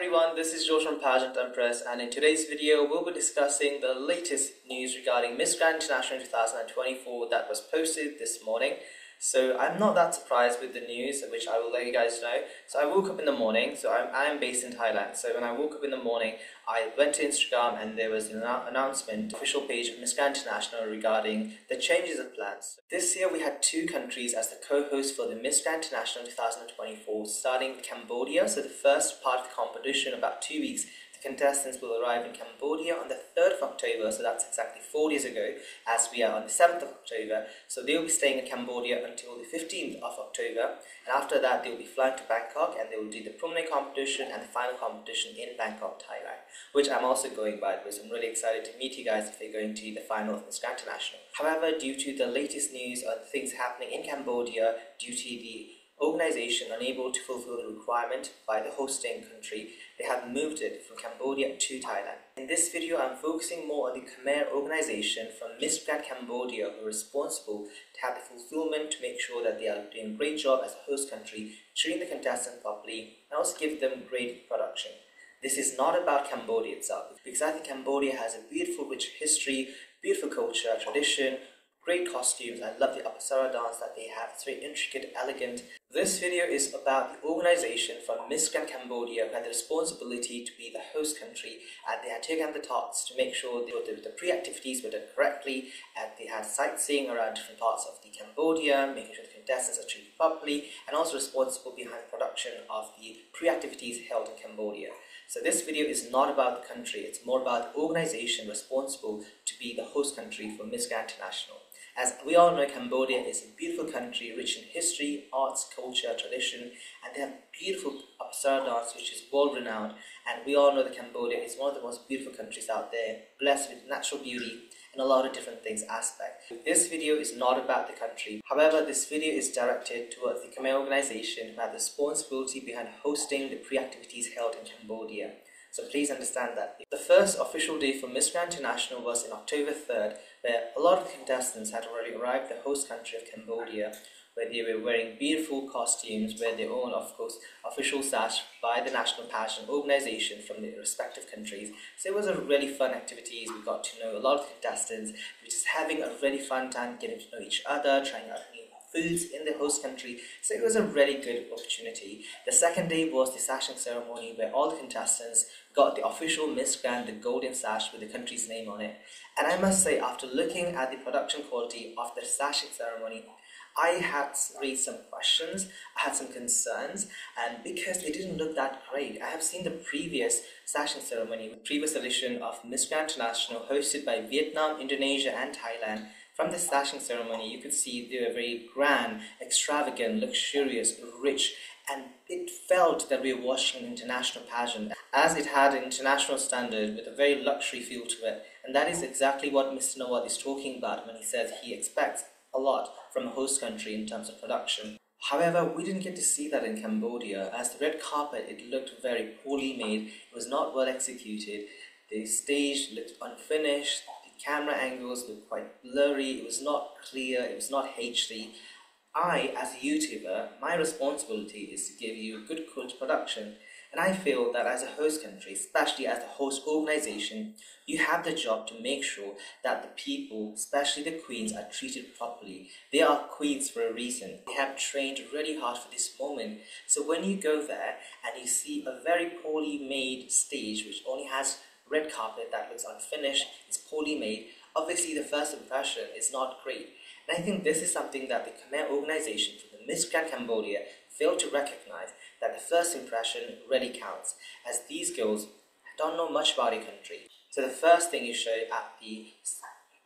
everyone, this is Josh from Pageant Empress and in today's video we'll be discussing the latest news regarding Miss Grand International 2024 that was posted this morning. So I'm not that surprised with the news, which I will let you guys know. So I woke up in the morning, so I'm, I am based in Thailand. So when I woke up in the morning, I went to Instagram and there was an announcement, official page of Miss Grand International regarding the changes of plans. This year we had two countries as the co-hosts for the Miss Grand International 2024, starting Cambodia. So the first part of the competition, about two weeks, the contestants will arrive in Cambodia on the 3rd of October, so that's exactly four days ago, as we are on the 7th of October. So they will be staying in Cambodia until the 15th of October, and after that they will be flying to Bangkok and they will do the preliminary competition and the final competition in Bangkok, Thailand, which I'm also going by the way, so I'm really excited to meet you guys if you're going to the final of Miss International. However, due to the latest news on things happening in Cambodia, due to the organization unable to fulfill the requirement by the hosting country, they have moved it from Cambodia to Thailand. In this video, I'm focusing more on the Khmer organization from Miss Grand Cambodia who are responsible to have the fulfillment to make sure that they are doing a great job as a host country, treating the contestant properly, and also give them great production. This is not about Cambodia itself, because I think Cambodia has a beautiful rich history, beautiful culture, tradition, great costumes. I love the Apsara dance that they have. It's very intricate, elegant. This video is about the organization from Miss Grand Cambodia who had the responsibility to be the host country and they had taken the talks to make sure the, the pre-activities were done correctly and they had sightseeing around different parts of the Cambodia, making sure the contestants are treated properly and also responsible behind the production of the pre-activities held in Cambodia. So this video is not about the country, it's more about the organization responsible to be the host country for Miss Grand International. As we all know, Cambodia is a beautiful country rich in history, arts, culture, tradition, and they have beautiful Apsara dance which is world renowned. And we all know that Cambodia is one of the most beautiful countries out there, blessed with natural beauty and a lot of different things aspect. This video is not about the country. However, this video is directed towards the Khmer organization who have the responsibility behind hosting the pre-activities held in Cambodia. So please understand that. The first official day for Miss Grand International was in October 3rd, where a lot of contestants had already arrived the host country of Cambodia, where they were wearing beautiful costumes, where they own, of course, official sash by the National Pageant Organization from the respective countries. So it was a really fun activities. We got to know a lot of contestants. We were just having a really fun time getting to know each other, trying out foods in the host country. So it was a really good opportunity. The second day was the sashing ceremony where all the contestants got the official Miss Grand, the golden sash with the country's name on it. And I must say, after looking at the production quality of the sashing ceremony, I had raised some questions, I had some concerns, and because it didn't look that great, I have seen the previous sashing ceremony, the previous edition of Miss Grand International hosted by Vietnam, Indonesia, and Thailand, from the sashing ceremony, you could see they were very grand, extravagant, luxurious, rich, and it felt that we were watching an international pageant as it had an international standard with a very luxury feel to it. And that is exactly what Mr. Nawat is talking about when he says he expects a lot from a host country in terms of production. However, we didn't get to see that in Cambodia as the red carpet, it looked very poorly made, it was not well executed, the stage looked unfinished, camera angles looked quite blurry, it was not clear, it was not HD. I, as a YouTuber, my responsibility is to give you good quality production. And I feel that as a host country, especially as a host organization, you have the job to make sure that the people, especially the queens, are treated properly. They are queens for a reason. They have trained really hard for this moment. So when you go there and you see a very poorly made stage which only has red carpet that looks unfinished, it's poorly made, obviously the first impression is not great. And I think this is something that the Khmer organization for the Miss Grand Cambodia failed to recognize that the first impression really counts, as these girls don't know much about a country. So the first thing you show at the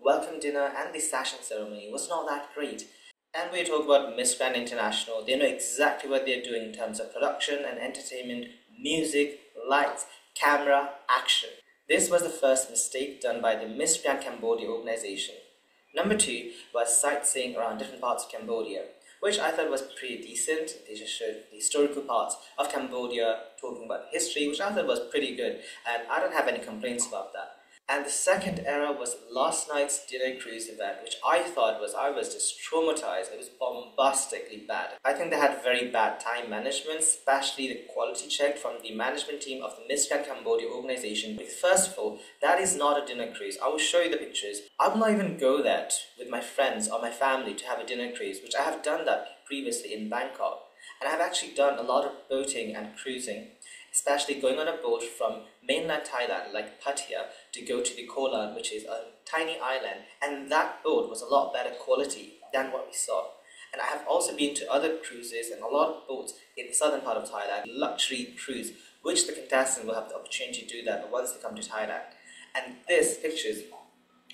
welcome dinner and the sashing ceremony was not that great. And we talk about Miss Grand International, they know exactly what they're doing in terms of production and entertainment, music, lights, camera, action. This was the first mistake done by the Miss Grand Cambodia organization. Number two was sightseeing around different parts of Cambodia, which I thought was pretty decent. They just showed the historical parts of Cambodia, talking about history, which I thought was pretty good, and I don't have any complaints about that. And the second era was last night's dinner cruise event, which I thought was, I was just traumatized. It was bombastically bad. I think they had very bad time management, especially the quality check from the management team of the Grand Cambodia organization. First of all, that is not a dinner cruise. I will show you the pictures. I will not even go there with my friends or my family to have a dinner cruise, which I have done that previously in Bangkok. And I've actually done a lot of boating and cruising especially going on a boat from mainland Thailand, like Pattaya, to go to the Koh Larn, which is a tiny island, and that boat was a lot better quality than what we saw. And I have also been to other cruises and a lot of boats in the southern part of Thailand, luxury cruise, which the contestants will have the opportunity to do that once they come to Thailand. And this pictures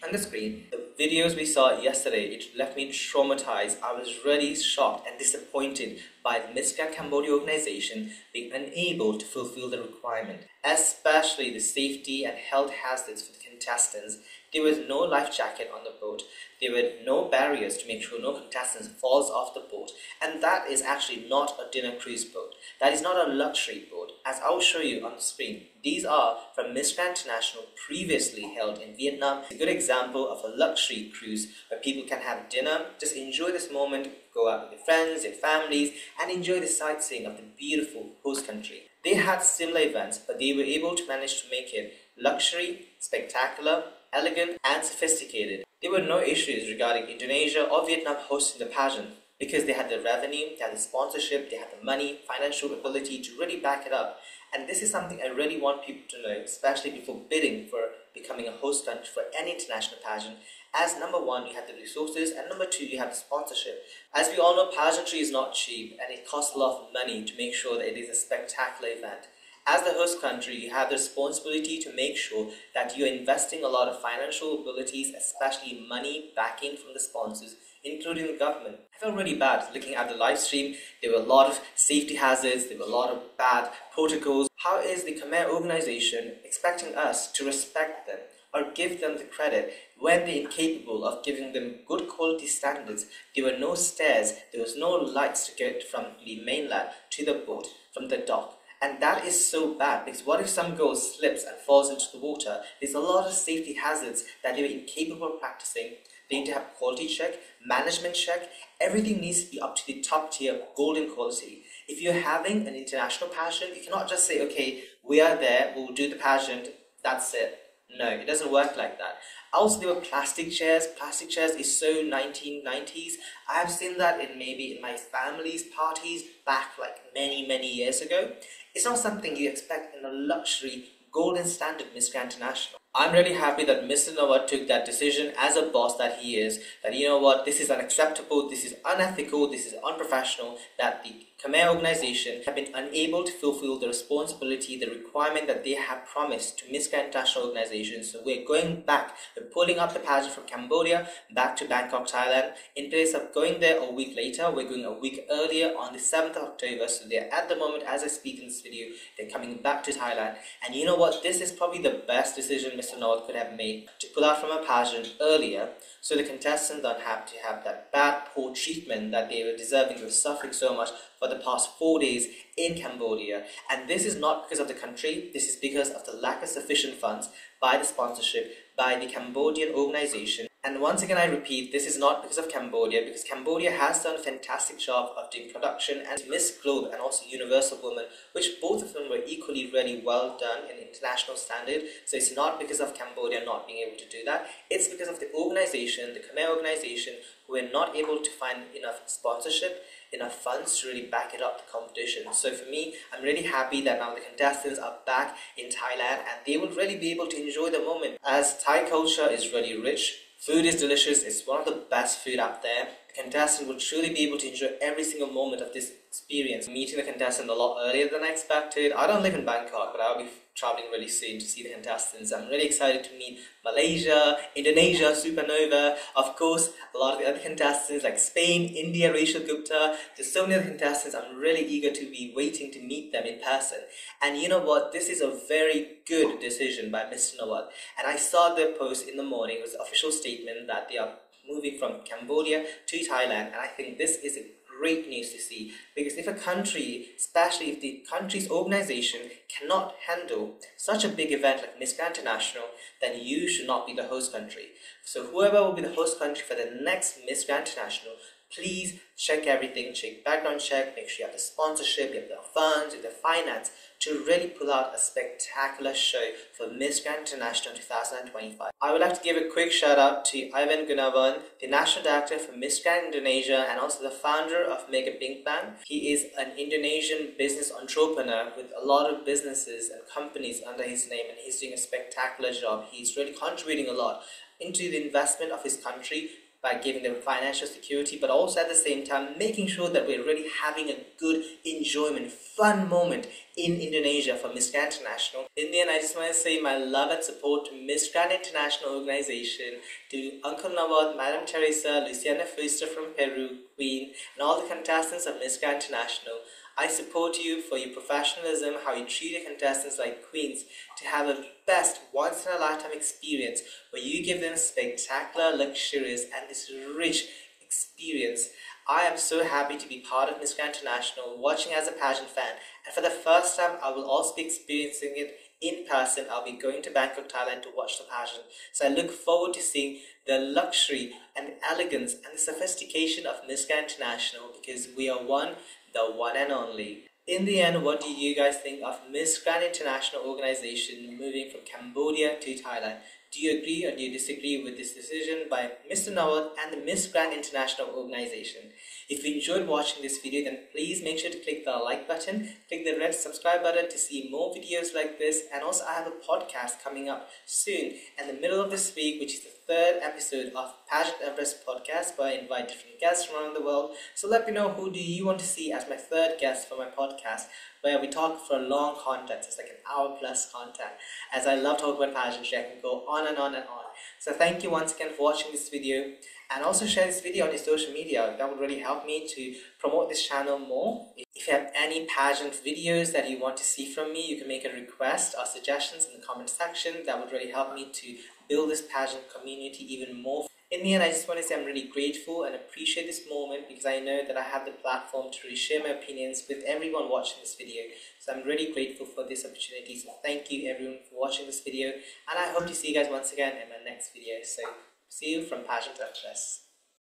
on the screen, the videos we saw yesterday, it left me traumatized. I was really shocked and disappointed by the Grand Cambodia organization being unable to fulfill the requirement, especially the safety and health hazards for the contestants. There was no life jacket on the boat. There were no barriers to make sure no contestant falls off the boat. And that is actually not a dinner cruise boat. That is not a luxury boat. As I'll show you on the screen, these are from Miss Grand International previously held in Vietnam. It's a good example of a luxury cruise where people can have dinner, just enjoy this moment, go out with their friends, their families, and enjoy the sightseeing of the beautiful host country. They had similar events, but they were able to manage to make it luxury, spectacular, elegant, and sophisticated. There were no issues regarding Indonesia or Vietnam hosting the pageant because they had the revenue, they had the sponsorship, they had the money, financial ability to really back it up. And this is something I really want people to know, especially before bidding for becoming a host country for any international pageant. As number one, you have the resources, and number two, you have the sponsorship. As we all know, pageantry is not cheap, and it costs a lot of money to make sure that it is a spectacular event. As the host country, you have the responsibility to make sure that you're investing a lot of financial abilities, especially money backing from the sponsors including the government. I felt really bad looking at the live stream. There were a lot of safety hazards, there were a lot of bad protocols. How is the Khmer organization expecting us to respect them or give them the credit when they're incapable of giving them good quality standards? There were no stairs, there was no lights to get from the mainland to the boat, from the dock. And that is so bad because what if some girl slips and falls into the water? There's a lot of safety hazards that were incapable of practicing they need to have quality check, management check. Everything needs to be up to the top tier, golden quality. If you're having an international pageant, you cannot just say, okay, we are there, we'll do the pageant, that's it. No, it doesn't work like that. Also, there were plastic chairs. Plastic chairs is so 1990s. I have seen that in maybe in my family's parties back like many, many years ago. It's not something you expect in a luxury golden standard Miss Grand International. I'm really happy that Mr. Nawat took that decision as a boss that he is, that you know what, this is unacceptable, this is unethical, this is unprofessional, that the Khmer organization have been unable to fulfill the responsibility, the requirement that they have promised to Miss Grand International organization. So we're going back, we're pulling up the pageant from Cambodia back to Bangkok, Thailand. In place of going there a week later, we're going a week earlier on the 7th of October. So they're at the moment, as I speak in this video, they're coming back to Thailand. And you know what? This is probably the best decision Mr. Could have made to pull out from a pageant earlier so the contestants don't have to have that bad, poor treatment that they were deserving. of suffering so much for the past four days in Cambodia. And this is not because of the country, this is because of the lack of sufficient funds by the sponsorship by the Cambodian organization. And once again, I repeat, this is not because of Cambodia, because Cambodia has done a fantastic job of doing production and Miss Globe and also Universal Woman, which both of them were equally really well done in international standard. So it's not because of Cambodia not being able to do that. It's because of the organization, the Khmer organization, who were not able to find enough sponsorship enough funds to really back it up the competition. So for me, I'm really happy that now the contestants are back in Thailand and they will really be able to enjoy the moment. As Thai culture is really rich, food is delicious, it's one of the best food out there. The contestant will truly be able to enjoy every single moment of this experience. Meeting the contestant a lot earlier than I expected. I don't live in Bangkok, but I'll be traveling really soon to see the contestants. I'm really excited to meet Malaysia, Indonesia, Supernova, of course, a lot of the other contestants like Spain, India, Rachel Gupta. There's so many other contestants. I'm really eager to be waiting to meet them in person. And you know what? This is a very good decision by Mr. Nawat. And I saw the post in the morning. It was official statement that they are moving from Cambodia to Thailand. And I think this is a great news to see because if a country, especially if the country's organization cannot handle such a big event like Miss Grand International, then you should not be the host country. So whoever will be the host country for the next Miss Grand International please check everything, check background check, make sure you have the sponsorship, you have the funds, you have the finance to really pull out a spectacular show for Miss Grand International 2025. I would like to give a quick shout out to Ivan Gunawan, the National Director for Miss Grand Indonesia and also the founder of Mega Pink Bang. He is an Indonesian business entrepreneur with a lot of businesses and companies under his name and he's doing a spectacular job. He's really contributing a lot into the investment of his country by giving them financial security, but also at the same time making sure that we're really having a good enjoyment, fun moment in Indonesia for Miss Grand International. In the end, I just want to say my love and support to Miss Grand International organization, to Uncle Nawat, Madam Teresa, Luciana Fuster from Peru, Queen, and all the contestants of Miss Grand International. I support you for your professionalism, how you treat your contestants like queens, to have a best once in a lifetime experience where you give them spectacular, luxurious, and this rich experience. I am so happy to be part of Miss Grand International, watching as a pageant fan, and for the first time, I will also be experiencing it in person. I'll be going to Bangkok, Thailand to watch the pageant. So I look forward to seeing the luxury and elegance and the sophistication of Miss Grand International because we are one the one and only. In the end, what do you guys think of Miss Grand International organization moving from Cambodia to Thailand? Do you agree or do you disagree with this decision by Mr. Nawat and the Miss Grand International organization? If you enjoyed watching this video, then please make sure to click the like button, click the red subscribe button to see more videos like this, and also I have a podcast coming up soon in the middle of this week, which is the third episode of Pageant Empress podcast where I invite different guests from around the world. So let me know who do you want to see as my third guest for my podcast where we talk for a long content. It's like an hour plus content. As I love talking about pageantry, I can go on and on and on. So thank you once again for watching this video and also share this video on your social media. That would really help me to promote this channel more. If you have any pageant videos that you want to see from me, you can make a request or suggestions in the comment section. That would really help me to build this pageant community even more. In the end, I just want to say I'm really grateful and appreciate this moment because I know that I have the platform to really share my opinions with everyone watching this video. So I'm really grateful for this opportunity. So thank you everyone for watching this video and I hope to see you guys once again in my next video. So see you from Pageant Empress.